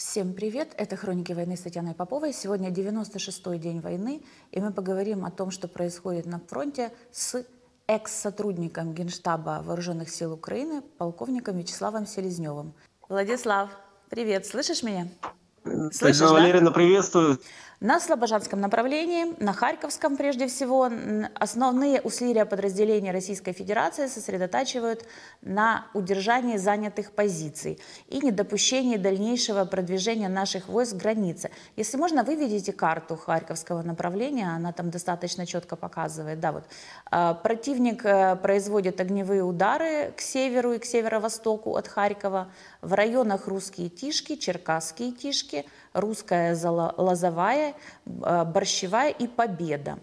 Всем привет! Это «Хроники войны» с Татьяной Поповой. Сегодня 96-й день войны, и мы поговорим о том, что происходит на фронте с экс-сотрудником Генштаба Вооруженных сил Украины, полковником Вячеславом Селезневым. Владислав, привет! Слышишь меня? Слышишь, Татьяна да? Валерьевна, приветствую. На Слобожанском направлении, на Харьковском прежде всего, основные усилия подразделений Российской Федерации сосредотачивают на удержании занятых позиций и недопущении дальнейшего продвижения наших войск к границе. Если можно, вы видите карту Харьковского направления, она там достаточно четко показывает. Да, вот. А, противник э, производит огневые удары к северу и к северо-востоку от Харькова. В районах Русские Тишки, Черкасские Тишки, Русская Лозовая, Э, борщевая и победа.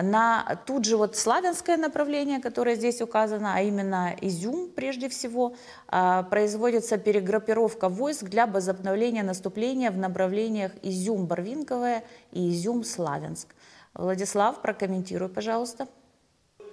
На тут же вот славянское направление, которое здесь указано, а именно Изюм прежде всего, э, производится перегруппировка войск для возобновления наступления в направлениях Изюм-Барвинковое и Изюм-Славянск. Владислав, прокомментируй, пожалуйста.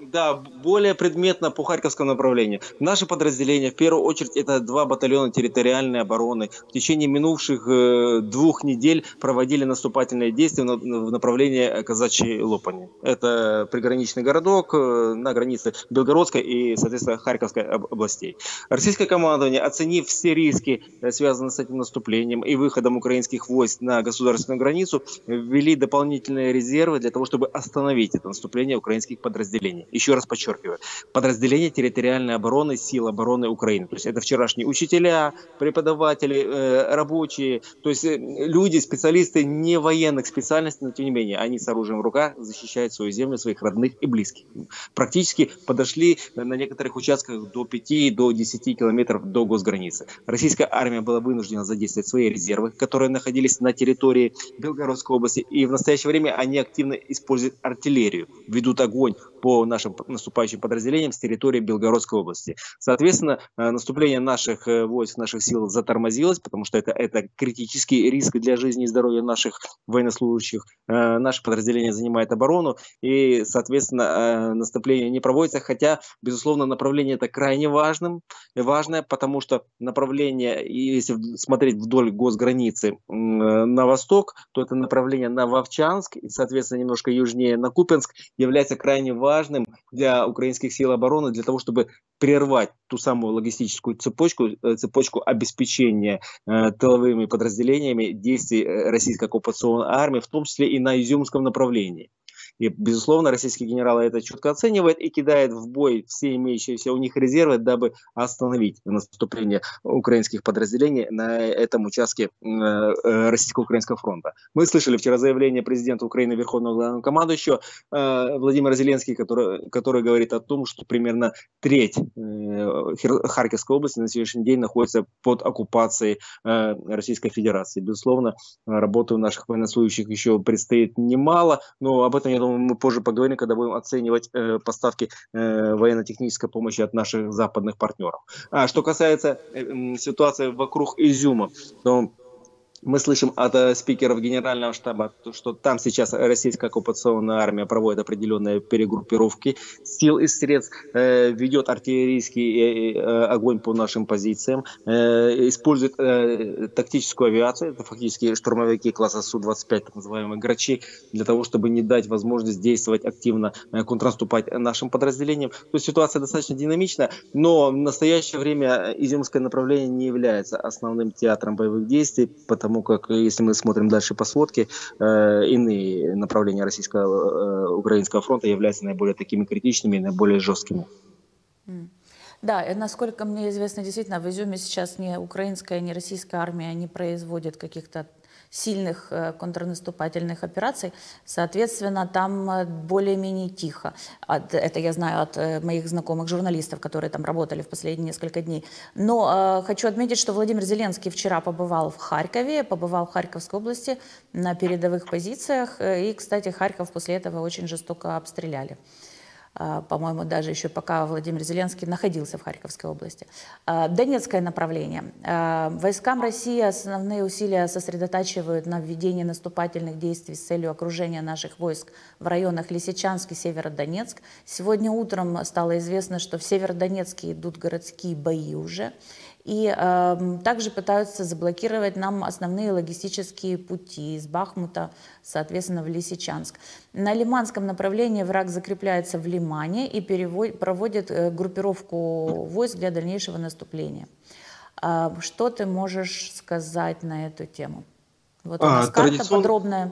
Да, более предметно по Харьковскому направлению. Наши подразделения, в первую очередь, это два батальона территориальной обороны. В течение минувших э, двух недель проводили наступательные действия в, в направлении Казачьей Лопани. Это приграничный городок э, на границе Белгородской и, соответственно, Харьковской областей. Российское командование, оценив все риски, э, связанные с этим наступлением и выходом украинских войск на государственную границу, ввели дополнительные резервы для того, чтобы остановить это наступление украинских подразделений еще раз подчеркиваю, подразделение территориальной обороны сил обороны Украины. То есть это вчерашние учителя, преподаватели, э, рабочие, то есть э, люди, специалисты не военных специальностей, но тем не менее, они с оружием в руках защищают свою землю, своих родных и близких. Практически подошли на некоторых участках до 5, до 10 километров до госграницы. Российская армия была вынуждена задействовать свои резервы, которые находились на территории Белгородской области, и в настоящее время они активно используют артиллерию, ведут огонь по нашим наступающим подразделениям с территории Белгородской области. Соответственно, э, наступление наших э, войск, наших сил затормозилось, потому что это, это критический риск для жизни и здоровья наших военнослужащих. Э, наше подразделение занимает оборону, и, соответственно, наступление не проводится, хотя, безусловно, направление это крайне важным, важное, потому что направление, если смотреть вдоль госграницы на восток, то это направление на Вовчанск, и, соответственно, немножко южнее на Купенск, является крайне важным важным для украинских сил обороны для того, чтобы прервать ту самую логистическую цепочку, э, цепочку обеспечения э, тыловыми подразделениями действий э, российской оккупационной армии, в том числе и на Изюмском направлении. И, безусловно, российские генералы это четко оценивают и кидают в бой все имеющиеся у них резервы, дабы остановить наступление украинских подразделений на этом участке э, э, российско-украинского фронта. Мы слышали вчера заявление президента Украины Верховного Главнокомандующего э, Владимира Зеленский, который, который говорит о том, что примерно треть Харьковской области на сегодняшний день находится под оккупацией Российской Федерации. Безусловно, работы у наших военнослужащих еще предстоит немало, но об этом, я думаю, мы позже поговорим, когда будем оценивать э, поставки э, военно-технической помощи от наших западных партнеров. А что касается э, ситуации вокруг Изюма, то мы слышим от э, спикеров Генерального штаба, что там сейчас российская оккупационная армия проводит определенные перегруппировки сил и средств, э, ведет артиллерийский э, огонь по нашим позициям, использует тактическую авиацию, это фактически штурмовики класса Су-25, так называемые грачи, для того, чтобы не дать возможность действовать активно, контрнаступать нашим подразделениям. То есть ситуация достаточно динамичная, но в настоящее время Изюмское направление не является основным театром боевых действий, потому потому как э, если мы смотрим дальше по сводке, э, иные направления российско-украинского фронта являются наиболее такими критичными и наиболее жесткими. Да, насколько мне известно, действительно, в Изюме сейчас ни украинская, ни российская армия не производит каких-то сильных э, контрнаступательных операций. Соответственно, там э, более-менее тихо. От, это я знаю от э, моих знакомых журналистов, которые там работали в последние несколько дней. Но э, хочу отметить, что Владимир Зеленский вчера побывал в Харькове, побывал в Харьковской области на передовых позициях. И, кстати, Харьков после этого очень жестоко обстреляли. А, по-моему, даже еще пока Владимир Зеленский находился в Харьковской области. А, Донецкое направление. А, войскам России основные усилия сосредотачивают на введении наступательных действий с целью окружения наших войск в районах Лисичанск и Северодонецк. Сегодня утром стало известно, что в Северодонецке идут городские бои уже. И э, также пытаются заблокировать нам основные логистические пути из Бахмута, соответственно, в Лисичанск. На Лиманском направлении враг закрепляется в Лимане и переводит, проводит э, группировку войск для дальнейшего наступления. Э, что ты можешь сказать на эту тему? Вот у а, нас карта традицион... подробная.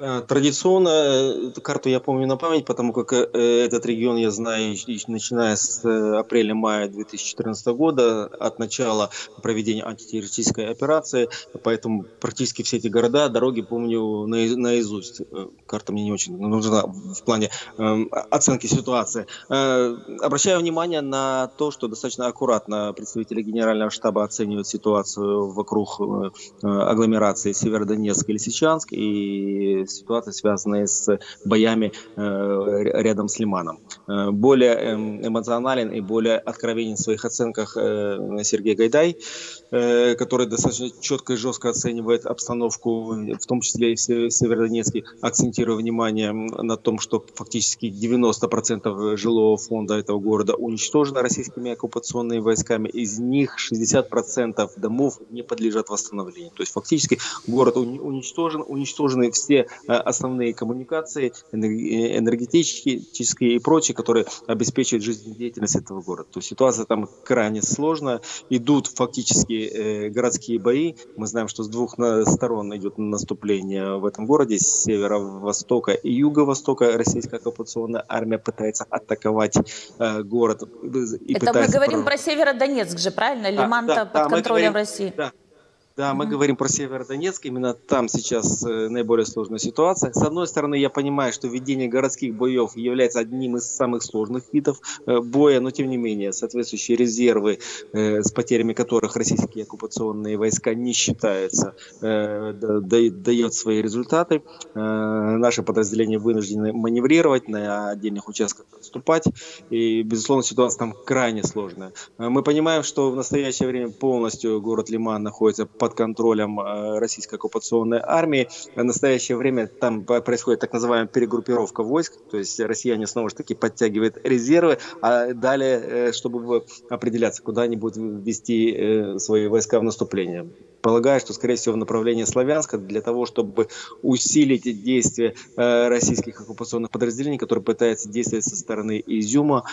Э, традиционно э, карту я помню на память, потому как э, этот регион я знаю начиная с апреля-мая 2014 года, от начала проведения антитеррористической операции, поэтому практически все эти города, дороги помню наизусть. Карта мне не очень нужна в плане эм, оценки ситуации. Обращаю внимание на то, что достаточно аккуратно представители Генерального штаба оценивают ситуацию вокруг агломерации Северодонецк и Лисичанск, и ситуации, связанные с боями э, рядом с Лиманом. Э, более эм, эмоционален и более откровенен в своих оценках э, Сергей Гайдай, который достаточно четко и жестко оценивает обстановку, в том числе и в Северодонецке, акцентируя внимание на том, что фактически 90% жилого фонда этого города уничтожено российскими оккупационными войсками, из них 60% домов не подлежат восстановлению. То есть фактически город уничтожен, уничтожены все Э, основные коммуникации, энергетические и прочие, которые обеспечивают жизнедеятельность этого города. То есть ситуация там крайне сложная. Идут фактически э, городские бои. Мы знаем, что с двух сторон идет наступление в этом городе. С северо-востока и юго-востока российская оккупационная армия пытается атаковать э, город. И Это мы говорим про Северодонецк же, правильно? Лиман-то да, под да, контролем говорим, России. Да, да, мы mm-hmm. говорим про Северодонецк, именно там сейчас э, наиболее сложная ситуация. С одной стороны, я понимаю, что ведение городских боев является одним из самых сложных видов э, боя, но тем не менее, соответствующие резервы, э, с потерями которых российские оккупационные войска не считаются, дает свои результаты. Наши подразделения вынуждены маневрировать, на отдельных участках отступать, и, безусловно, ситуация там крайне сложная. Мы понимаем, что в настоящее время полностью город Лиман находится под под контролем э, российской оккупационной армии. В настоящее время там происходит так называемая перегруппировка войск, то есть россияне снова же таки подтягивают резервы, а далее, э, чтобы определяться, куда они будут ввести э, свои войска в наступление. Полагаю, что, скорее всего, в направлении Славянска для того, чтобы усилить действия российских оккупационных подразделений, которые пытаются действовать со стороны Изюма,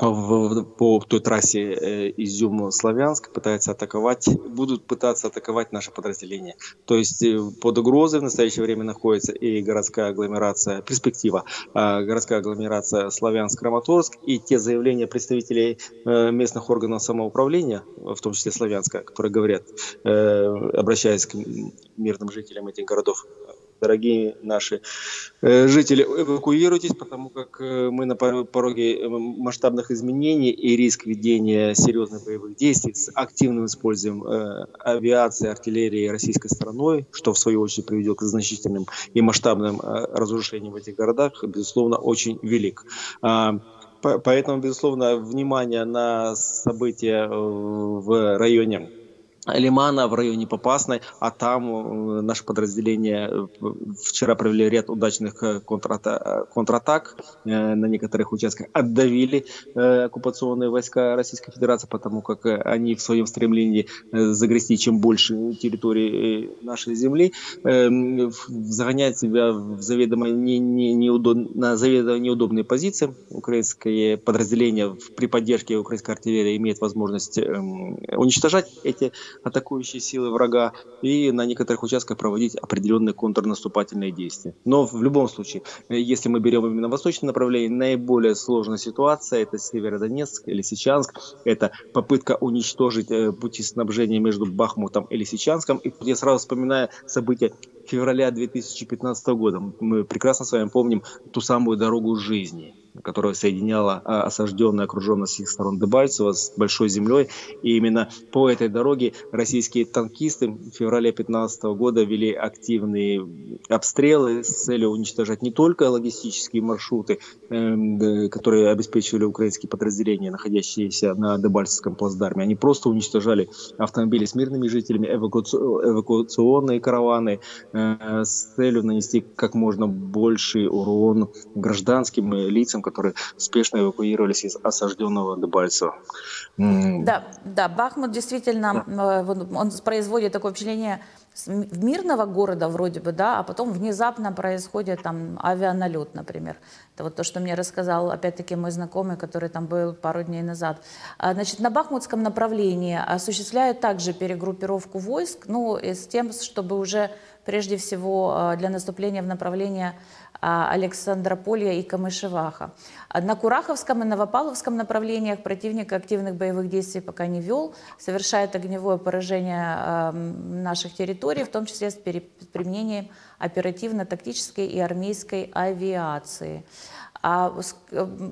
в, по той трассе э, Изюм-Славянск пытаются атаковать, будут пытаться атаковать наши подразделения. То есть э, под угрозой в настоящее время находится и городская агломерация, перспектива, э, городская агломерация Славянск-Краматорск и те заявления представителей э, местных органов самоуправления, в том числе Славянска, которые говорят, э, обращаясь к мирным жителям этих городов, дорогие наши э, жители, эвакуируйтесь, потому как э, мы на пороге э, масштабных изменений и риск ведения серьезных боевых действий с активным использованием авиации, артиллерии российской стороной, что в свою очередь приведет к значительным и масштабным разрушениям в этих городах, безусловно, очень велик. А, поэтому, безусловно, внимание на события в районе Лимана в районе Попасной, а там э, наше подразделение э, вчера провели ряд удачных э, контрата контратак на некоторых участках, отдавили оккупационные войска Российской Федерации, потому как они в своем стремлении загрести чем больше территории нашей земли, загоняют себя в заведомо не, не, неудоб, на заведомо неудобные позиции. Украинское подразделение при поддержке украинской артиллерии имеет возможность уничтожать эти атакующие силы врага и на некоторых участках проводить определенные контрнаступательные действия. Но в любом случае, если мы берем именно восточное направление, наиболее сложная ситуация это Северодонецк или Сичанск, это попытка уничтожить э, пути снабжения между Бахмутом и Лисичанском. И я сразу вспоминаю события февраля 2015 года. Мы прекрасно с вами помним ту самую дорогу жизни которая соединяла а, осажденное, окруженное с всех сторон Дебальцево с большой землей. И именно по этой дороге российские танкисты в феврале 2015 года вели активные обстрелы с целью уничтожать не только логистические маршруты, эм, которые обеспечивали украинские подразделения, находящиеся на Дебальцевском плацдарме, они просто уничтожали автомобили с мирными жителями, эвакуационные караваны э, с целью нанести как можно больший урон гражданским лицам, которые спешно эвакуировались из осажденного Дебальцева. Да, да, Бахмут действительно, да. он производит такое впечатление мирного города вроде бы, да, а потом внезапно происходит там авианалет, например. Это вот то, что мне рассказал, опять-таки, мой знакомый, который там был пару дней назад. А, значит, на Бахмутском направлении осуществляют также перегруппировку войск, ну, с тем, чтобы уже прежде всего а, для наступления в направлении Александрополья и Камышеваха. На Кураховском и Новопавловском направлениях противник активных боевых действий пока не вел, совершает огневое поражение наших территорий, в том числе с применением оперативно-тактической и армейской авиации. А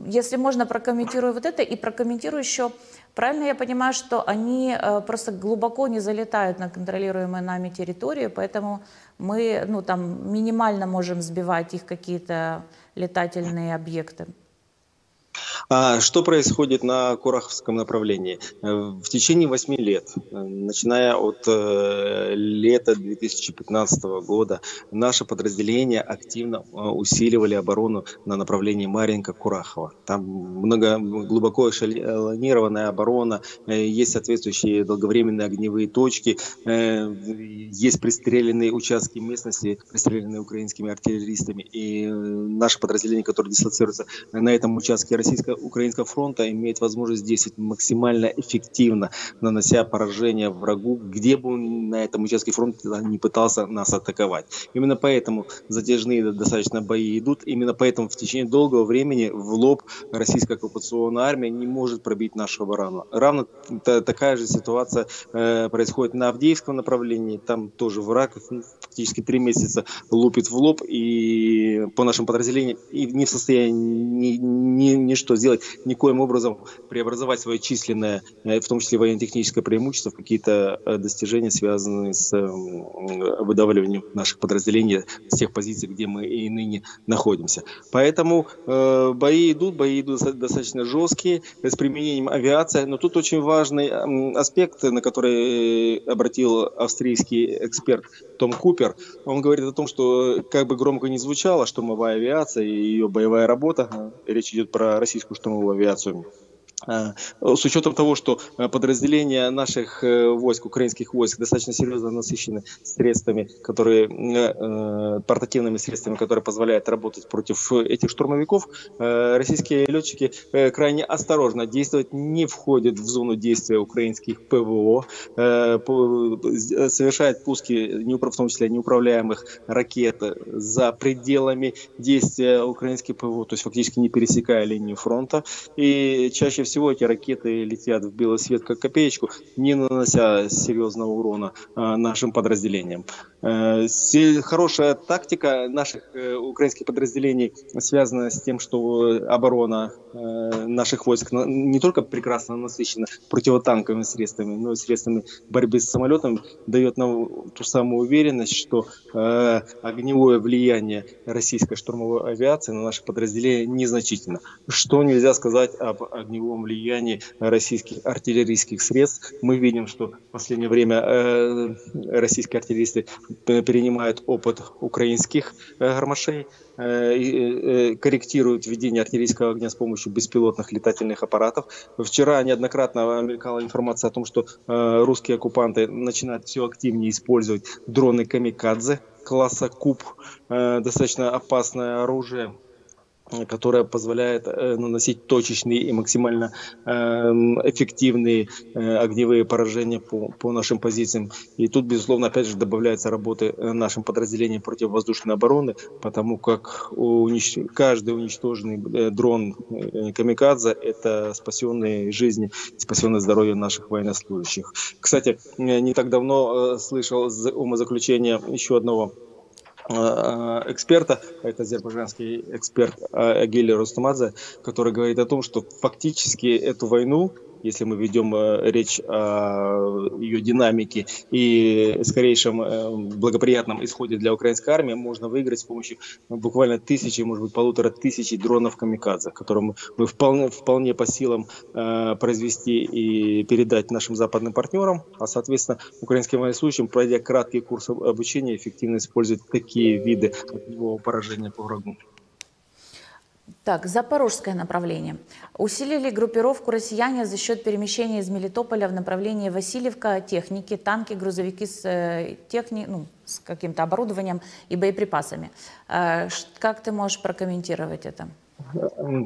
если можно, прокомментирую вот это и прокомментирую еще, правильно я понимаю, что они э, просто глубоко не залетают на контролируемые нами территории, поэтому мы ну, там, минимально можем сбивать их какие-то летательные объекты. А что происходит на Кураховском направлении? Э, в течение восьми лет, э, начиная от э, лета 2015 года, наши подразделения активно усиливали оборону на направлении Маринка-Курахова. Там много, глубоко эшелонированная оборона, есть соответствующие долговременные огневые точки, есть пристреленные участки местности, пристреленные украинскими артиллеристами. И наши подразделения, которые дислоцируются на этом участке российского Украинского фронта имеет возможность действовать максимально эффективно, нанося поражение врагу, где бы он на этом участке фронта не пытался нас атаковать. Именно поэтому затяжные достаточно бои идут, именно поэтому в течение долгого времени в лоб российская оккупационная армия не может пробить нашу оборону. Равно такая же ситуация э, происходит на Авдеевском направлении, там тоже враг фактически три месяца лупит в лоб и по нашим подразделениям и не в состоянии ни, ни, ни что сделать, никоим образом преобразовать свое численное, э, в том числе военно-техническое преимущество в какие-то э, достижения, связанные с выдавливанием наших подразделений с тех позиций, где мы и ныне находимся. Поэтому э, бои идут, бои идут достаточно жесткие, с применением авиации, но тут очень важный аспект, на который обратил австрийский эксперт Том Купер. Он говорит о том, что как бы громко не звучало, штурмовая авиация и ее боевая работа, речь идет про российскую штурмовую авиацию, с учетом того, что э, подразделения наших э, войск, украинских войск, достаточно серьезно насыщены средствами, которые, э, портативными средствами, которые позволяют работать против этих штурмовиков, российские летчики крайне осторожно действовать, не входят в зону действия украинских ПВО, совершают пуски, в том числе неуправляемых ракет за пределами действия украинских ПВО, то есть фактически не пересекая линию фронта, и чаще всего всего эти ракеты летят в белый свет как копеечку, не нанося серьезного урона э, нашим подразделениям. Э, хорошая тактика наших э, украинских подразделений связана с тем, что оборона наших войск не только прекрасно насыщена противотанковыми средствами, но и средствами борьбы с самолетом дает нам ту самую уверенность, что огневое влияние российской штурмовой авиации на наши подразделения незначительно. Что нельзя сказать об огневом огромном влиянии российских артиллерийских средств. Мы видим, что в последнее время э, российские артиллеристы перенимают опыт украинских э, гармашей, э, корректируют ведение артиллерийского огня с помощью беспилотных летательных аппаратов. Вчера неоднократно мелькала информация о том, что русские оккупанты начинают все активнее использовать дроны «Камикадзе» класса «Куб», достаточно опасное оружие, которая позволяет э, наносить точечные и максимально эм, эффективные э, огневые поражения по, по нашим позициям. И тут, безусловно, опять же добавляется работы э, нашим подразделениям противовоздушной обороны, потому как унич... каждый уничтоженный дрон Камикадзе – это спасенные жизни, спасенное здоровье наших военнослужащих. Кстати, не так давно слышал умозаключение еще одного эксперта, это азербайджанский эксперт Агили Рустамадзе, который говорит о том, что фактически эту войну если мы ведем э, речь о ее динамике и скорейшем э, благоприятном исходе для украинской армии, можно выиграть с помощью буквально тысячи, может быть, полутора тысячи дронов камикадзе, которые мы вполне, вполне по силам э, произвести и передать нашим западным партнерам, а, соответственно, украинским военнослужащим, пройдя краткий курс обучения, эффективно использовать такие виды огневого поражения по врагу. Так, запорожское направление. Усилили группировку россияне за счет перемещения из Мелитополя в направлении Васильевка техники, танки, грузовики с, э, техни... ну, с каким-то оборудованием и боеприпасами. Э, как ты можешь прокомментировать это?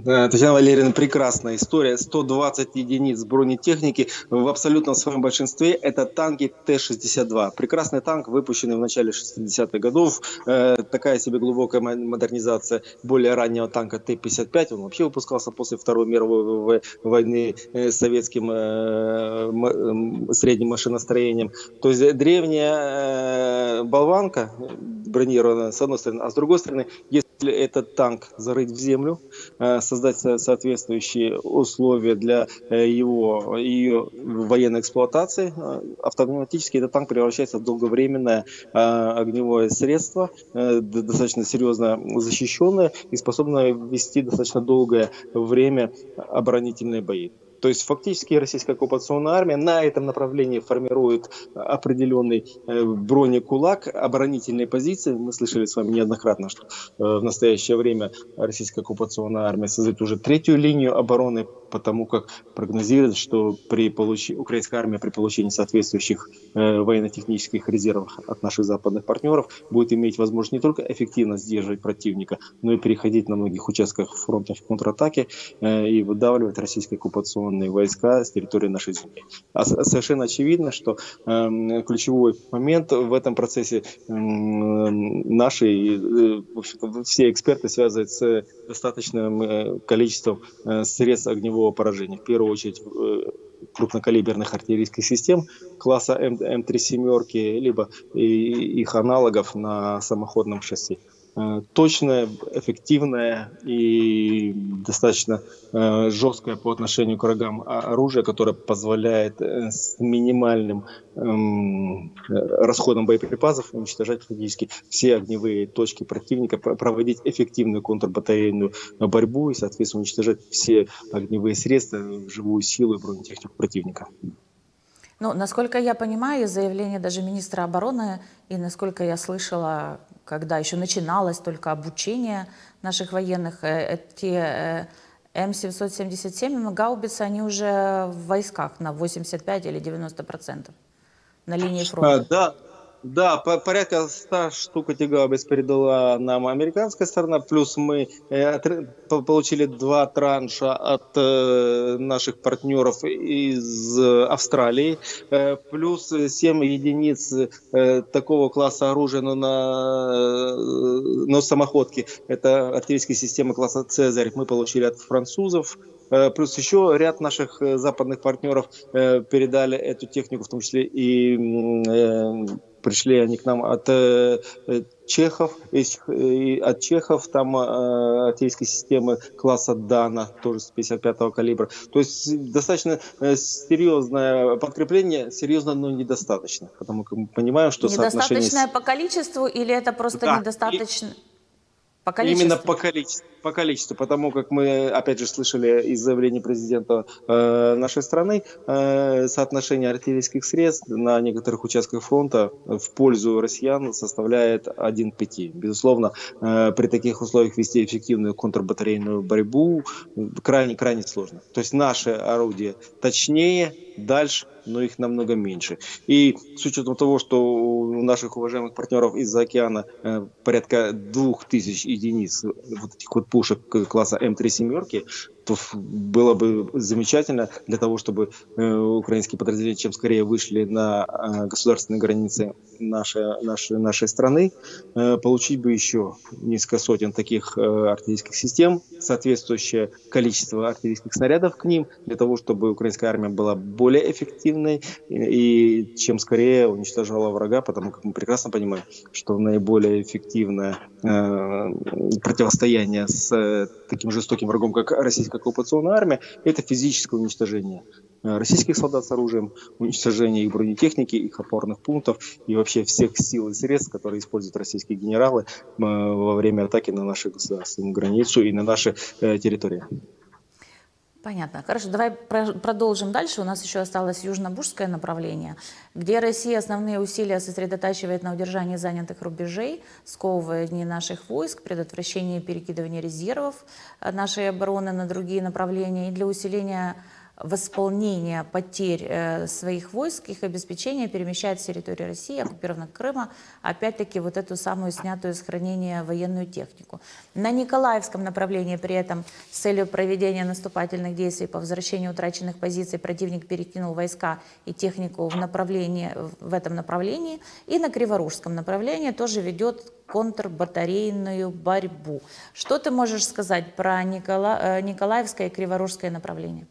Татьяна Валерьевна, прекрасная история. 120 единиц бронетехники в абсолютном своем большинстве это танки Т-62. Прекрасный танк, выпущенный в начале 60-х годов. Э, такая себе глубокая модернизация более раннего танка Т-55. Он вообще выпускался после Второй мировой войны э, советским э, средним машиностроением. То есть древняя болванка бронированная с одной стороны, а с другой стороны, если этот танк зарыть в землю, создать соответствующие условия для э, его ее военной эксплуатации, э, автоматически этот танк превращается в долговременное огневое средство, достаточно серьезно защищенное и способное вести достаточно долгое время оборонительные бои. То есть фактически российская оккупационная армия на этом направлении формирует определенный э, бронекулак, оборонительные позиции. Мы слышали с вами неоднократно, что э, в настоящее время российская оккупационная армия создает уже третью линию обороны, потому как прогнозирует, что при получ... украинская армия при получении соответствующих э, военно-технических резервов от наших западных партнеров будет иметь возможность не только эффективно сдерживать противника, но и переходить на многих участках фронта в контратаке и выдавливать российскую оккупационную вооруженные войска с территории нашей земли. А совершенно очевидно, что э, ключевой момент в этом процессе э, наши, э, все эксперты связывают с достаточным э, количеством э, средств огневого поражения. В первую очередь э, крупнокалиберных артиллерийских систем класса М, М3 семерки, либо их аналогов на самоходном шасси. Э, точное, эффективное и достаточно э, жесткое по отношению к врагам оружие, которое позволяет э, с минимальным эм, расходом боеприпасов уничтожать фактически все огневые точки противника, проводить эффективную контрбатарейную борьбу и, соответственно, уничтожать все огневые средства, живую силу и бронетехнику противника. Ну, насколько я понимаю, заявление даже министра обороны, и насколько я слышала когда еще начиналось только обучение наших военных, э, эти э, М777 гаубицы, они уже в войсках на 85 или 90 процентов на линии фронта. А, да, да, по порядка 100 штук этих гаубиц передала нам американская сторона, плюс мы э, получили два транша от э, наших партнеров из Австралии, э, плюс 7 единиц такого класса оружия, но на но самоходки. Это артиллерийские системы класса «Цезарь» мы получили от французов, Плюс еще ряд наших э, западных партнеров передали эту технику, в том числе и пришли они к нам от э, э чехов, и от чехов там э, артиллерийской системы класса Дана, тоже с 55-го калибра. То есть достаточно э, серьезное подкрепление, серьезно, но недостаточно, потому как мы понимаем, что Недостаточное соотношение... по количеству или это просто да, недостаточно? И по количеству? Именно по количеству, по количеству, потому как мы, опять же, слышали из заявлений президента э, нашей страны, э, соотношение артиллерийских средств на некоторых участках фронта в пользу россиян составляет 1 к 5. Безусловно, э, при таких условиях вести эффективную контрбатарейную борьбу крайне-крайне сложно. То есть наши орудия точнее, дальше, но их намного меньше. И с учетом того, что у наших уважаемых партнеров из-за океана э, порядка двух тысяч единиц вот этих вот пушек класса М3 семерки, было бы замечательно для того, чтобы э, украинские подразделения чем скорее вышли на э, государственные границы нашей, нашей, нашей страны, э, получить бы еще несколько сотен таких артиллерийских систем, соответствующее количество артиллерийских снарядов к ним, для того, чтобы украинская армия была более эффективной и, чем скорее уничтожала врага, потому как мы прекрасно понимаем, что наиболее эффективное противостояние с таким жестоким врагом, как российская российская оккупационная армия, это физическое уничтожение э, российских солдат с оружием, уничтожение их бронетехники, их опорных пунктов и вообще всех сил и средств, которые используют российские генералы э, во время атаки на нашу государственную границу и на наши э, территории. Понятно. Хорошо, давай продолжим дальше. У нас еще осталось южно-бужское направление, где Россия основные усилия сосредотачивает на удержании занятых рубежей, сковывании наших войск, предотвращении перекидывания резервов нашей обороны на другие направления и для усиления восполнения потерь э, своих войск, их обеспечения перемещает с территории России, оккупированных Крыма, опять-таки вот эту самую снятую с хранения военную технику. На Николаевском направлении при этом с целью проведения наступательных действий по возвращению утраченных позиций противник перекинул войска и технику в, направлении, в этом направлении. И на Криворужском направлении тоже ведет контрбатарейную борьбу. Что ты можешь сказать про Никола... Э, Николаевское и Криворужское направление?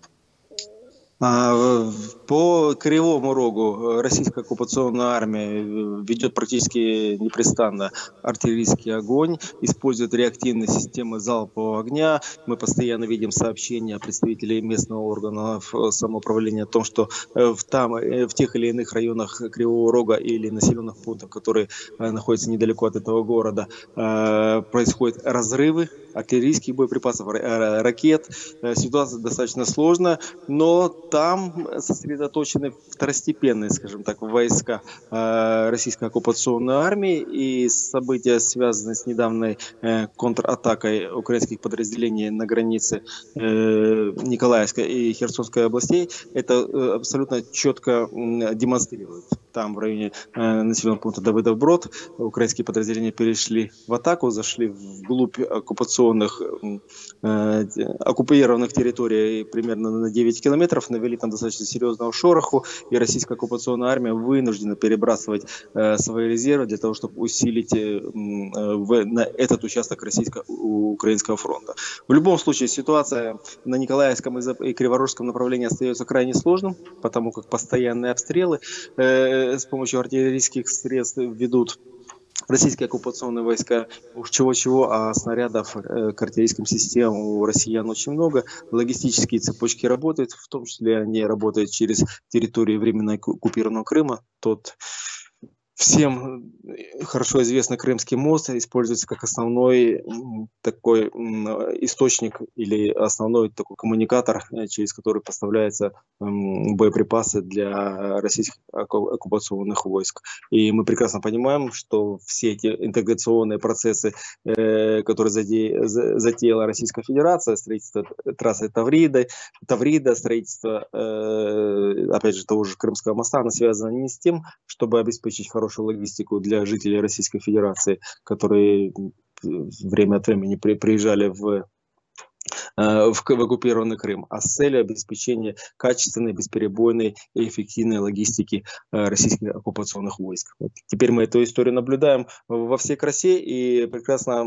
А, по Кривому Рогу российская оккупационная армия э, ведет практически непрестанно артиллерийский огонь, использует реактивные системы залпового огня. Мы постоянно видим сообщения представителей местного органа э, самоуправления о том, что э, в, там, в тех или иных районах Кривого Рога или населенных пунктов, которые находятся недалеко от этого города, происходят разрывы артиллерийских боеприпасов, ракет. Ситуация достаточно сложная, но там сосредоточены второстепенные, скажем так, войска э, российской оккупационной армии и события, связанные с недавней э, контратакой украинских подразделений на границе э, Николаевской и Херсонской областей, это абсолютно четко демонстрирует. Там в районе населенного пункта Давыдов-Брод украинские подразделения перешли в атаку, зашли вглубь оккупационных, оккупированных территорий примерно на 9 километров, навели там достаточно серьезного шороху, и российская оккупационная армия вынуждена перебрасывать э, свои резервы для того, чтобы усилить э, в, на этот участок российско-украинского фронта. В любом случае ситуация на Николаевском и Криворожском направлении остается крайне сложным, потому как постоянные обстрелы э, с помощью артиллерийских средств ведут российские оккупационные войска, уж чего-чего, а снарядов э, к артиллерийским системам у россиян очень много. Логистические цепочки работают, в том числе они работают через территорию временно оккупированного Крыма. Тот Всем э, хорошо известный Крымский мост используется как основной такой источник или основной такой коммуникатор, э, через который поставляются боеприпасы для российских оккупационных войск. И мы прекрасно понимаем, что все эти интеграционные процессы, э, которые затеяла Российская Федерация, строительство трассы Тавриды, Таврида, строительство, опять же, того же Крымского моста, оно связано не с тем, чтобы обеспечить хорошую хорошую логистику для жителей Российской Федерации, которые время от времени при, приезжали в э, в, оккупированный Крым, а с целью обеспечения качественной, бесперебойной и эффективной логистики э, российских оккупационных войск. Вот теперь мы эту историю наблюдаем во всей красе и прекрасно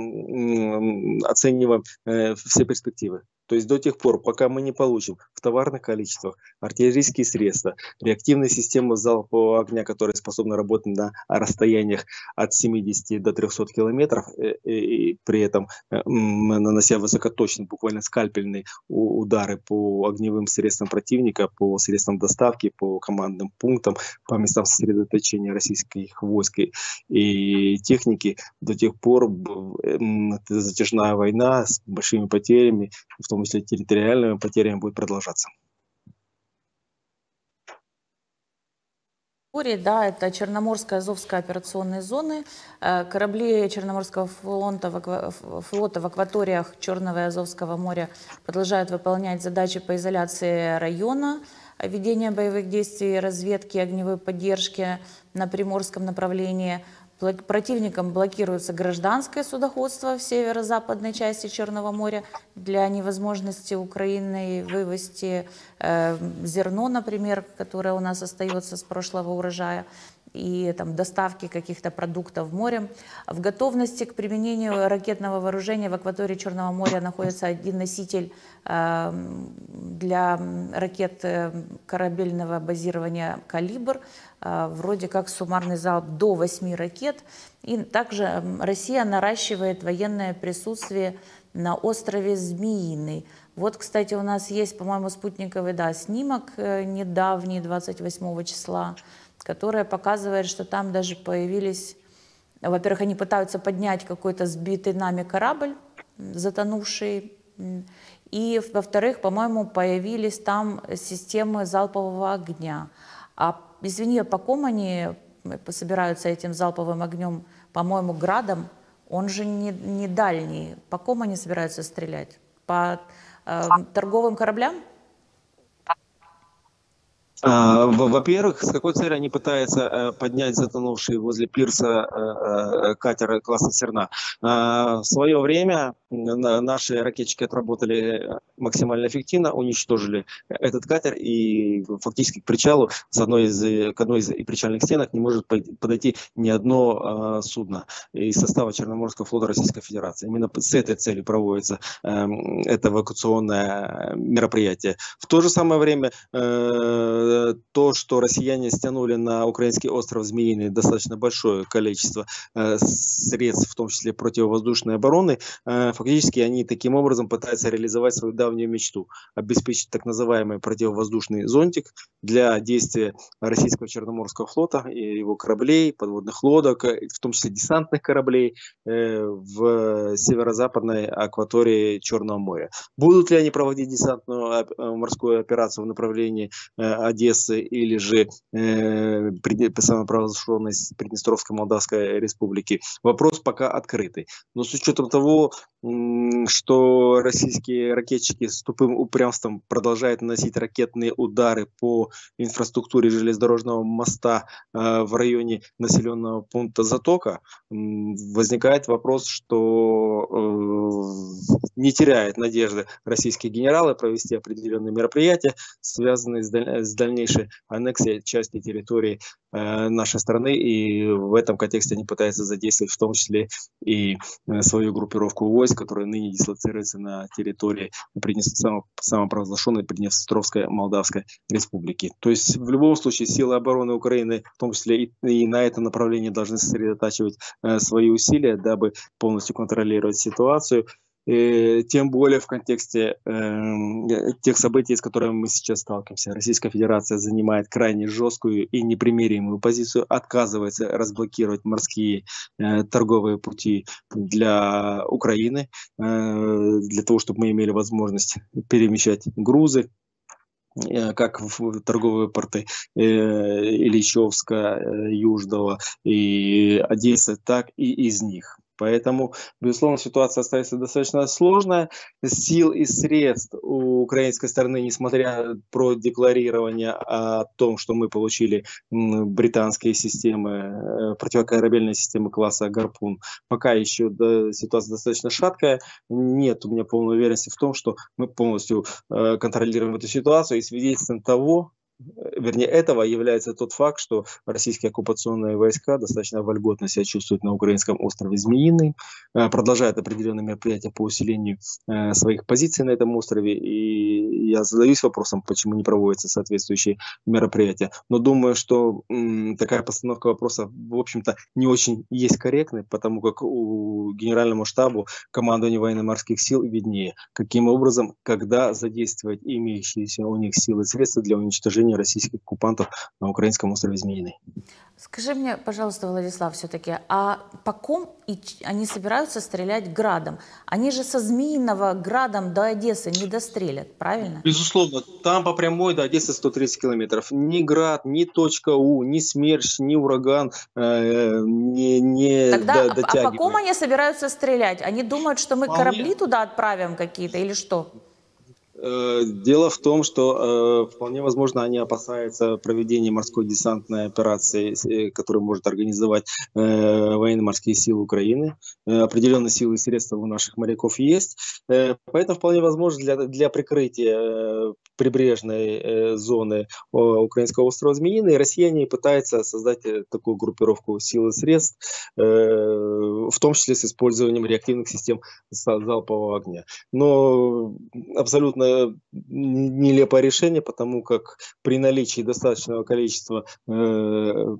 оцениваем э, все перспективы. То есть до тех пор, пока мы не получим в товарных количествах артиллерийские средства, реактивные системы залпового огня, которые способны работать на расстояниях от 70 до 300 километров, э, и, и при этом э, нанося высокоточные, буквально скальпельные удары по огневым средствам противника, по средствам доставки, по командным пунктам, по местам сосредоточения российских войск и техники, до тех пор затяжная война с большими потерями, в том том числе территориальными потерями, будет продолжаться. Да, это Черноморская, Азовская операционные зоны. Э, корабли Черноморского флота в, флота в акваториях Черного и Азовского моря продолжают выполнять задачи по изоляции района, ведения боевых действий, разведки, огневой поддержки на Приморском направлении – Противником блокируется гражданское судоходство в северо-западной части Черного моря для невозможности Украины вывести э, зерно, например, которое у нас остается с прошлого урожая и там, доставки каких-то продуктов морем. В готовности к применению ракетного вооружения в акватории Черного моря находится один носитель э, для ракет э, корабельного базирования «Калибр», э, вроде как суммарный залп до 8 ракет. И также Россия наращивает военное присутствие на острове Змеиный. Вот, кстати, у нас есть, по-моему, спутниковый да, снимок э, недавний, 28 числа, которая показывает, что там даже появились, во-первых, они пытаются поднять какой-то сбитый нами корабль, затонувший И, во-вторых, по-моему, появились там системы залпового огня. А, извини, по ком они собираются этим залповым огнем, по-моему, градом? Он же не, не дальний. По ком они собираются стрелять? По э, торговым кораблям? А, во-первых, с какой целью они пытаются э, поднять затонувший возле пирса э, катер класса Серна? А, в свое время наши ракетчики отработали максимально эффективно, уничтожили этот катер и фактически к причалу с одной из, к одной из причальных стенок не может подойти ни одно судно из состава Черноморского флота Российской Федерации. Именно с этой целью проводится эм, это эвакуационное мероприятие. В то же самое время э, то, что россияне стянули на украинский остров Змеиный достаточно большое количество э, средств, в том числе противовоздушной обороны, э, фактически они таким образом пытаются реализовать свою давнюю мечту, обеспечить так называемый противовоздушный зонтик для действия российского Черноморского флота и его кораблей, подводных лодок, в том числе десантных кораблей э, в северо-западной акватории Черного моря. Будут ли они проводить десантную э, морскую операцию в направлении Одессы или же самопровозглашенной Приднестровской Молдавской Республики? Вопрос пока открытый. Но с учетом того, что российские ракетчики с тупым упрямством продолжают наносить ракетные удары по инфраструктуре железнодорожного моста э, в районе населенного пункта Затока, возникает вопрос, что э, не теряет надежды российские генералы провести определенные мероприятия, связанные с дальнейшей аннексией части территории Э, нашей страны, и в этом контексте они пытаются задействовать в том числе и э, свою группировку войск, которая ныне дислоцируется на территории самопровозглашенной Приднестровской Молдавской Республики. То есть в любом случае силы обороны Украины, в том числе и, и на этом направлении, должны сосредотачивать э, свои усилия, дабы полностью контролировать ситуацию и тем более в контексте э, тех событий, с которыми мы сейчас сталкиваемся. Российская Федерация занимает крайне жесткую и непримиримую позицию, отказывается разблокировать морские э, торговые пути для Украины, э, для того, чтобы мы имели возможность перемещать грузы, э, как в торговые порты э, Ильичевска, э, Южного и Одессы, так и из них. Поэтому, безусловно, ситуация остается достаточно сложная. Сил и средств у украинской стороны, несмотря про декларирование о том, что мы получили британские системы, э, противокорабельные системы класса «Гарпун», пока еще ситуация достаточно шаткая. Нет у меня полной уверенности в том, что мы полностью э, контролируем эту ситуацию. И свидетельством того, вернее, этого является тот факт, что российские оккупационные войска достаточно вольготно себя чувствуют на украинском острове Змеиный, э, продолжают определенные мероприятия по усилению э, своих позиций на этом острове, и я задаюсь вопросом, почему не проводятся соответствующие мероприятия. Но думаю, что такая постановка вопроса, в общем-то, не очень есть корректной, потому как у генеральному штабу командования военно-морских сил виднее, каким образом, когда задействовать имеющиеся у них силы и средства для уничтожения нападения российских оккупантов на украинском острове Змеиный. Скажи мне, пожалуйста, Владислав, все-таки, а по ком они собираются стрелять градом? Они же со Змеиного градом до Одессы не дострелят, правильно? Безусловно, там по прямой до Одессы 130 километров. Ни град, ни точка У, ни смерч, ни ураган э, не, не Тогда, до, а по ком они собираются стрелять? Они думают, что мы корабли туда отправим какие-то или что? Э, дело в том, что э, вполне возможно они опасаются проведения морской десантной операции, э, которую может организовать военно-морские силы Украины. Определенные силы и средства у наших моряков есть. Поэтому вполне возможно для, для прикрытия прибрежной зоны украинского острова Змеиный россияне пытаются создать такую группировку сил и средств, в том числе с использованием реактивных систем залпового огня. Но абсолютно нелепое решение, потому как при наличии достаточного количества э,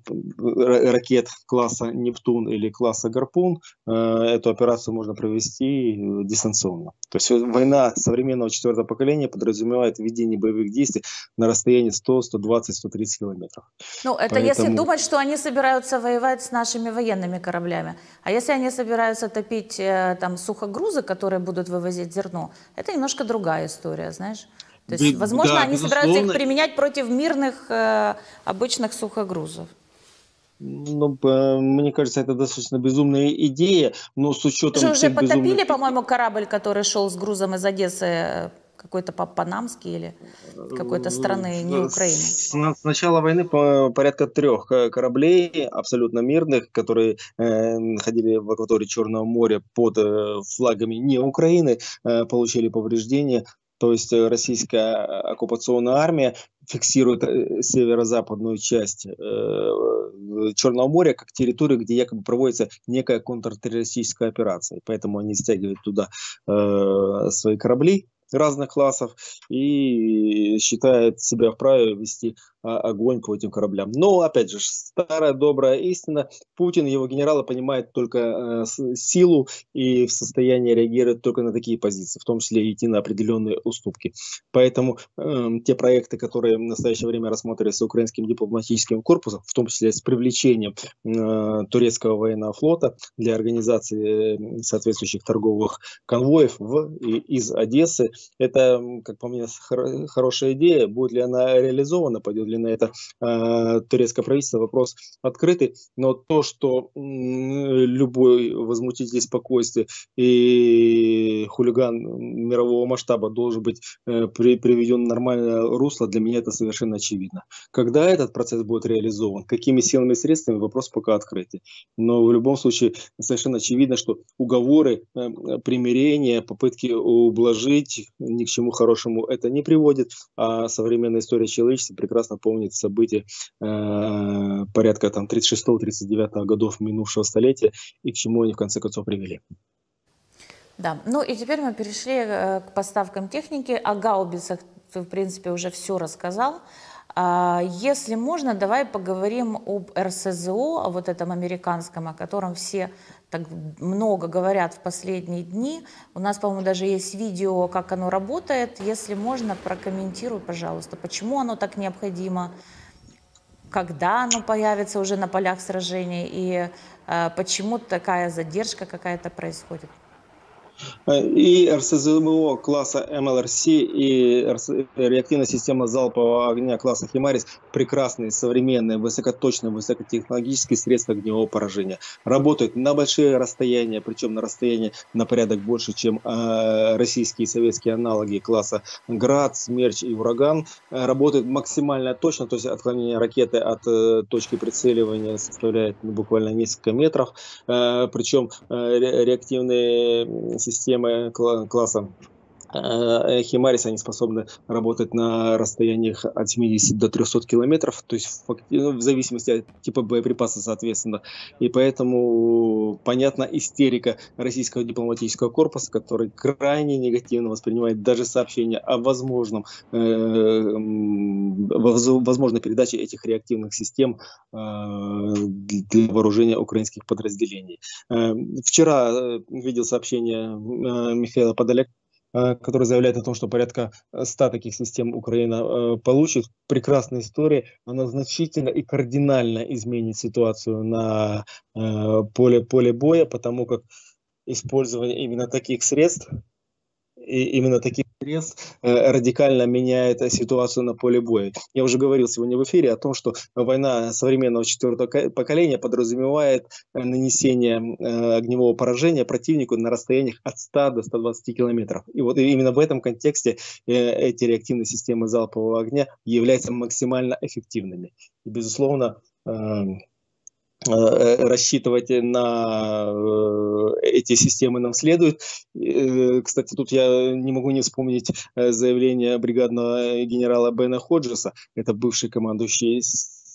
ракет класса «Нептун» или класса «Гарпун» э, эту операцию можно провести дистанционно. То есть война современного четвертого поколения подразумевает ведение боевых действий на расстоянии 100, 120, 130 километров. Ну, это Поэтому... если думать, что они собираются воевать с нашими военными кораблями. А если они собираются топить э, там сухогрузы, которые будут вывозить зерно, это немножко другая история, знаешь? То есть, возможно, да, они безусловно. собираются их применять против мирных э, обычных сухогрузов. Ну, мне кажется, это достаточно безумная идея, но с учетом... Что, уже потопили, безумных... по-моему, корабль, который шел с грузом из Одессы э, какой-то панамский или какой-то страны, не Украины? С, с начала войны порядка трех кораблей абсолютно мирных, которые э, ходили в акватории Черного моря под э, флагами не Украины, э, получили повреждения. То есть э, российская оккупационная армия фиксирует э, северо-западную часть э, Черного моря как территорию, где якобы проводится некая контртеррористическая операция. Поэтому они стягивают туда э, свои корабли разных классов и считает себя вправе вести а, огонь по этим кораблям. Но, опять же, старая добрая истина, Путин его генералы понимают только э, силу и в состоянии реагировать только на такие позиции, в том числе идти на определенные уступки. Поэтому э, те проекты, которые в настоящее время рассматриваются украинским дипломатическим корпусом, в том числе с привлечением э, турецкого военного флота для организации соответствующих торговых конвоев в, и, из Одессы, это, как по мне, хор хорошая идея. Будет ли она реализована, пойдет ли на это э, турецкое правительство, вопрос открытый. Но то, что любой возмутитель спокойствия и хулиган мирового масштаба должен быть э, при, приведен в нормальное русло, для меня это совершенно очевидно. Когда этот процесс будет реализован, какими силами и средствами, вопрос пока открытый. Но в любом случае совершенно очевидно, что уговоры, э, примирения, попытки ублажить ни к чему хорошему это не приводит, а современная история человечества прекрасно помнит события э, порядка там 36-39 годов минувшего столетия и к чему они в конце концов привели. Да, ну и теперь мы перешли э, к поставкам техники. О гаубицах ты, в принципе, уже все рассказал. А, если можно, давай поговорим об РСЗО, о вот этом американском, о котором все так много говорят в последние дни. У нас, по-моему, даже есть видео, как оно работает. Если можно, прокомментируй, пожалуйста, почему оно так необходимо, когда оно появится уже на полях сражений и э, почему такая задержка какая-то происходит. И РСЗМО класса МЛРС и реактивная система залпового огня класса Химарис прекрасные, современные, высокоточные, высокотехнологические средства огневого поражения. Работают на большие расстояния, причем на расстоянии на порядок больше, чем э, российские и советские аналоги класса Град, Смерч и Ураган. Работают максимально точно, то есть отклонение ракеты от э, точки прицеливания составляет ну, буквально несколько метров. Э, причем реактивные системы класса э, Химарис, они способны работать на расстояниях от 70 до 300 километров, то есть ну, в зависимости от типа боеприпаса, соответственно. И поэтому понятна истерика российского дипломатического корпуса, который крайне негативно воспринимает даже сообщения о возможном, э, возможной передаче этих реактивных систем э, для вооружения украинских подразделений. Э, вчера э, видел сообщение э, Михаила Подоляка, который заявляет о том, что порядка 100 э, таких систем Украина э, получит. Прекрасная история. Она значительно и кардинально изменит ситуацию на поле, поле боя, потому как использование именно таких средств и именно таких средств э, радикально меняет ситуацию на поле боя. Я уже говорил сегодня в эфире о том, что война современного четвертого поколения подразумевает э, нанесение э, огневого поражения противнику на расстояниях от 100 до 120 километров. И вот именно в этом контексте эти реактивные системы залпового огня являются максимально эффективными. И, безусловно, Э, рассчитывать на э, эти системы нам следует. Э, кстати, тут я не могу не вспомнить заявление бригадного генерала Бена Ходжеса, это бывший командующий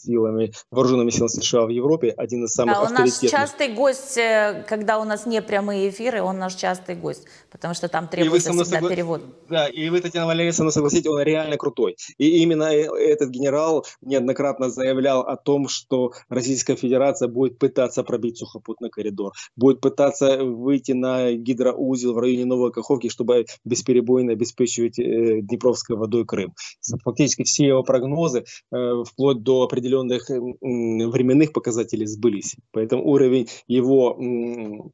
силами, вооруженными силами США в Европе, один из самых да, он наш частый гость, э, когда у нас не прямые эфиры, он наш частый гость, потому что там требуется всегда согла... перевод. Да, и вы, Татьяна Валерьевна, со мной согласитесь, он реально крутой. И именно э, этот генерал неоднократно заявлял о том, что Российская Федерация будет пытаться пробить сухопутный коридор, будет пытаться выйти на гидроузел в районе Новой Каховки, чтобы бесперебойно обеспечивать э, Днепровской водой Крым. Фактически все его прогнозы, вплоть до определенных э, временных показателей, сбылись. Поэтому уровень его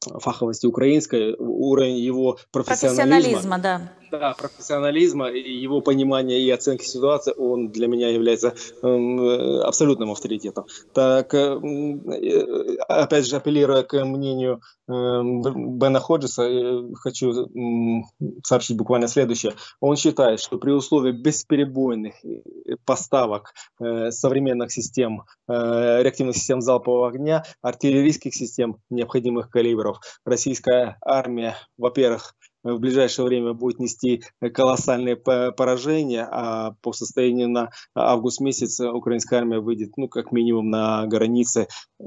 фаховости украинской, уровень его профессионализма, профессионализма да. Да, профессионализма, его понимания и оценки ситуации, он для меня является э, абсолютным авторитетом. Так, э, э, опять же, апеллируя к мнению Бена Ходжеса, э, хочу сообщить буквально следующее. Он считает, что при условии бесперебойных э, поставок э, современных систем, реактивных систем залпового огня, артиллерийских систем необходимых калибров, российская армия, во-первых, в ближайшее время будет нести колоссальные поражения, а по состоянию на август месяц украинская армия выйдет, ну, как минимум, на границе э,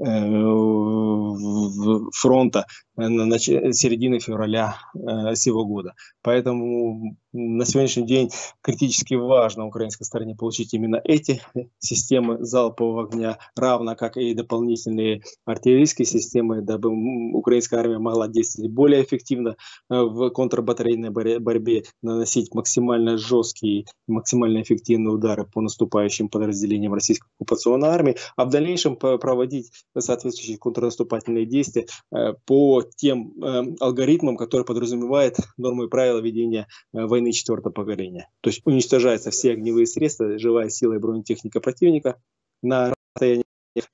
фронта на середины февраля э, сего года. Поэтому на сегодняшний день критически важно украинской стороне получить именно эти системы залпового огня, равно как и дополнительные артиллерийские системы, дабы украинская армия могла действовать более эффективно э, в контрбатарейной борьбе, наносить максимально жесткие, максимально эффективные удары по наступающим подразделениям российской оккупационной армии, а в дальнейшем проводить соответствующие контрнаступательные действия э, тем э, алгоритмам, которые подразумевают нормы и правила ведения э, войны четвертого поколения. То есть уничтожаются все огневые средства, живая сила и бронетехника противника на расстоянии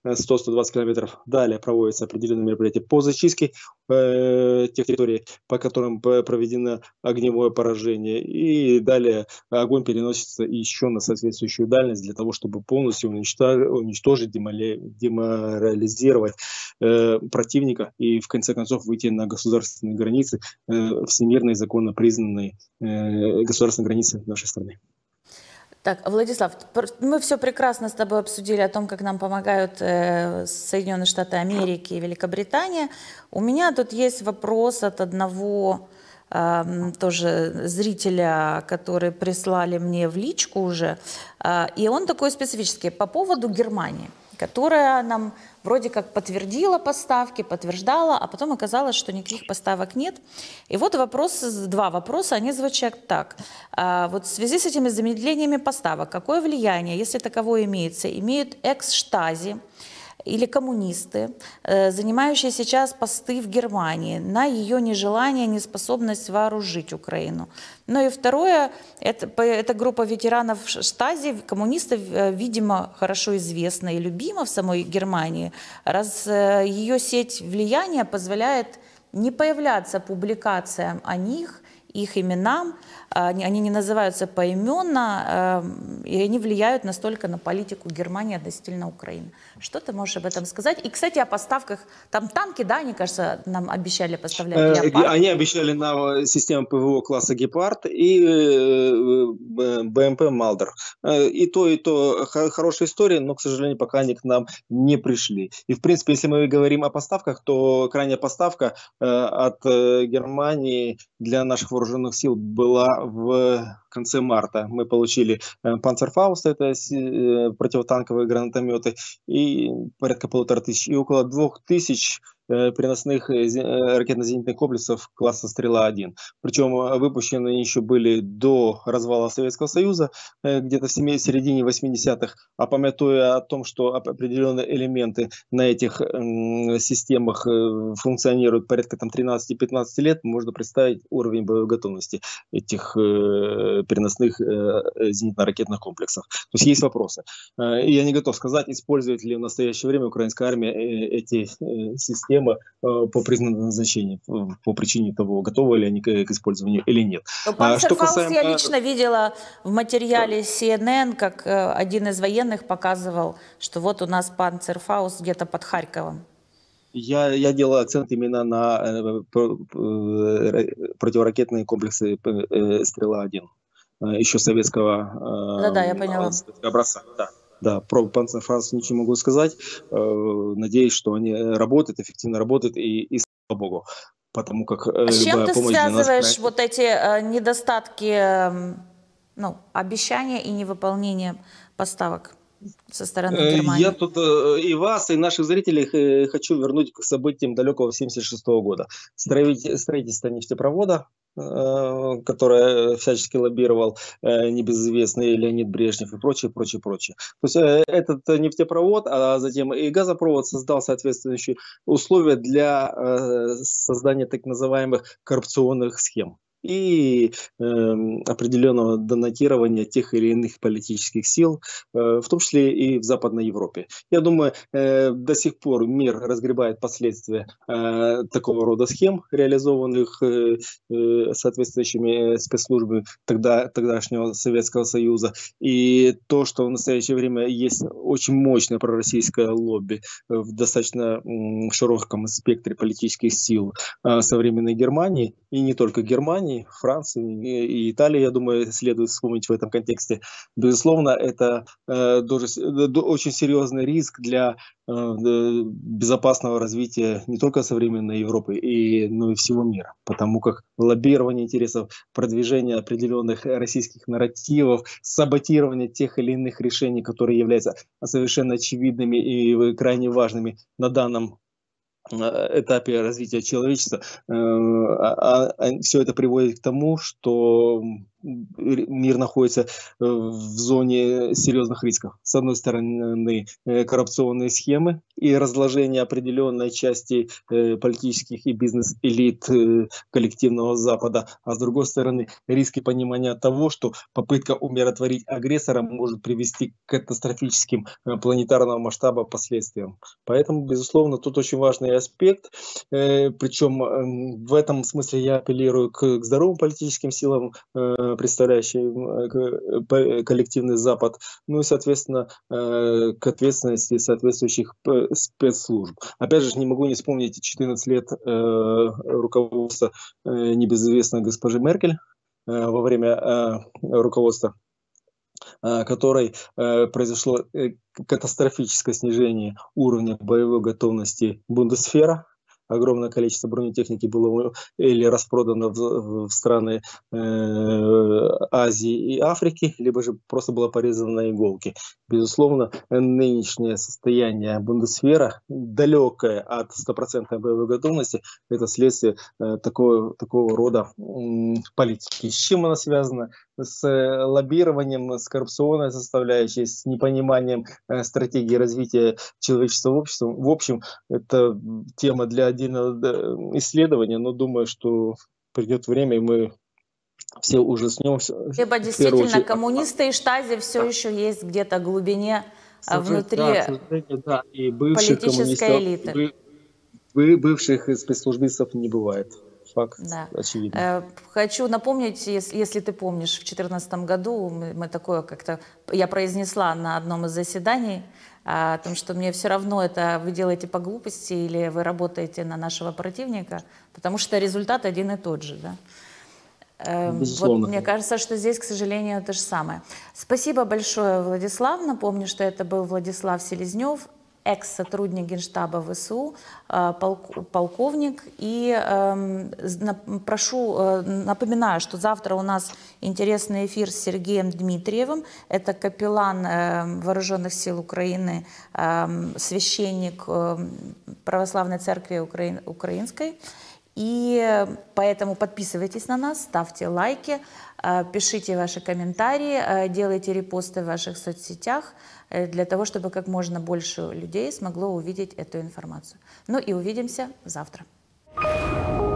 100-120 километров. Далее проводятся определенные мероприятия по зачистке э, тех территорий, по которым проведено огневое поражение. И далее огонь переносится еще на соответствующую дальность для того, чтобы полностью уничтожить, уничтожить деморализировать э, противника и в конце концов выйти на государственные границы, э, всемирные законно признанные э, государственные границы нашей страны. Так, Владислав, мы все прекрасно с тобой обсудили о том, как нам помогают э, Соединенные Штаты Америки и Великобритания. У меня тут есть вопрос от одного тоже зрителя, который прислали мне в личку уже. Э, и он такой специфический по поводу Германии, которая нам вроде как подтвердила поставки, подтверждала, а потом оказалось, что никаких поставок нет. И вот вопрос, два вопроса, они звучат так. А, вот в связи с этими замедлениями поставок, какое влияние, если таковое имеется, имеют экс-штази, или коммунисты, э, занимающие сейчас посты в Германии, на ее нежелание, неспособность вооружить Украину. Ну и второе, это, это группа ветеранов Штази, коммунистов, э, видимо, хорошо известна и любима в самой Германии, раз э, ее сеть влияния позволяет не появляться публикациям о них, их именам, они не называются поименно, и они влияют настолько на политику Германии относительно Украины. Что ты можешь об этом сказать? И, кстати, о поставках. Там танки, да, они, кажется, нам обещали поставлять? Э, они обещали нам систему ПВО класса «Гепард» и э, БМП «Малдер». Э, и то, и то хорошая история, но, к сожалению, пока они к нам не пришли. И, в принципе, если мы говорим о поставках, то крайняя поставка от Германии для наших вооруженных сил была в конце марта. Мы получили Панцерфауст, это противотанковые гранатометы, и порядка полутора тысяч, и около двух тысяч Э, переносных э, э, ракетно-зенитных комплексов класса «Стрела-1». Причем выпущены они еще были до развала Советского Союза, где-то в середине 80-х. А помятуя о том, что определенные элементы на этих системах функционируют порядка там, 13-15 лет, можно представить уровень боевой готовности этих переносных зенитно-ракетных комплексов. То есть есть вопросы. Я не готов сказать, использует ли в настоящее время украинская армия эти системы система э, по признанному назначению, э, по причине того, готовы ли они к, к использованию или нет. Но а, что касаемо... я лично видела в материале CNN, как э, один из военных показывал, что вот у нас Панцерфаус где-то под Харьковом. Я, я делаю акцент именно на э, противоракетные комплексы э, «Стрела-1» еще советского, да, да, я поняла. образца. Да. Да, про Панцерфранс ничего не могу сказать. Э, надеюсь, что они работают, эффективно работают, и, и слава богу. Потому как а с чем ты связываешь нас... вот эти э, недостатки э, ну, обещания и невыполнения поставок? со стороны Германии? Я тут и вас, и наших зрителей хочу вернуть к событиям далекого 76 года. Строительство нефтепровода, которое всячески лоббировал небезызвестный Леонид Брежнев и прочее, прочее, прочее. То есть этот нефтепровод, а затем и газопровод создал соответствующие условия для создания так называемых коррупционных схем и э, определенного донатирования тех или иных политических сил, э, в том числе и в Западной Европе. Я думаю, э, до сих пор мир разгребает последствия э, такого рода схем, реализованных э, э, соответствующими спецслужбами тогда, тогдашнего Советского Союза. И то, что в настоящее время есть очень мощное пророссийское лобби в достаточно э, широком спектре политических сил э, современной Германии, и не только Германии, Германии, Франции и Италии, я думаю, следует вспомнить в этом контексте. Безусловно, это э, э, очень серьезный риск для э, безопасного развития не только современной Европы, и, но и всего мира. Потому как лоббирование интересов, продвижение определенных российских нарративов, саботирование тех или иных решений, которые являются совершенно очевидными и крайне важными на данном этапе развития человечества, э, а, а, все это приводит к тому, что мир находится э, в зоне серьезных рисков. С одной стороны, э, коррупционные схемы и разложение определенной части э, политических и бизнес-элит коллективного Запада, а с другой стороны, риски понимания того, что попытка умиротворить агрессора может привести к катастрофическим планетарного масштаба последствиям. Поэтому, безусловно, тут очень важный аспект. Причем эм, в этом смысле я апеллирую к здоровым политическим силам, представляющий э, коллективный Запад, ну и, соответственно, э, к ответственности соответствующих спецслужб. Опять же, не могу не вспомнить 14 лет э, руководства небезызвестной госпожи Меркель во время руководства которой произошло катастрофическое снижение уровня боевой готовности Бундесфера, огромное количество бронетехники было или распродано в, в страны э, Азии и Африки, либо же просто было порезано на иголки. Безусловно, нынешнее состояние Бундесвера, далекое от стопроцентной боевой готовности, это следствие э, такого, такого рода э, политики. С чем она связана? С э, лоббированием, с коррупционной составляющей, с непониманием э, стратегии развития человечества в общем. В общем, это тема для отдельного исследования, но думаю, что придет время, и мы все ужаснемся. Либо действительно очередь... коммунисты и штази все еще есть где-то в глубине а, внутри да, да, и политической элиты. Бывших спецслужбистов не бывает. Факт да. очевидно. Э, хочу напомнить, если, если ты помнишь, в 2014 году мы, мы такое как-то, я произнесла на одном из заседаний, о том, что мне все равно это вы делаете по глупости или вы работаете на нашего противника, потому что результат один и тот же. Да? Эм, Безусловно. Вот мне кажется, что здесь, к сожалению, то же самое. Спасибо большое, Владислав. Напомню, что это был Владислав Селезнев, экс-сотрудник Генштаба ВСУ, э, полковник. И эм, прошу, э, напоминаю, что завтра у нас интересный эфир с Сергеем Дмитриевым. Это капеллан эм, Вооруженных сил Украины, эм, священник Православной церкви Украинской. И поэтому подписывайтесь на нас, ставьте лайки, э, пишите ваши комментарии, делайте репосты в ваших соцсетях. Э, для того, чтобы как можно больше людей смогло увидеть эту информацию. Ну и увидимся завтра. thank you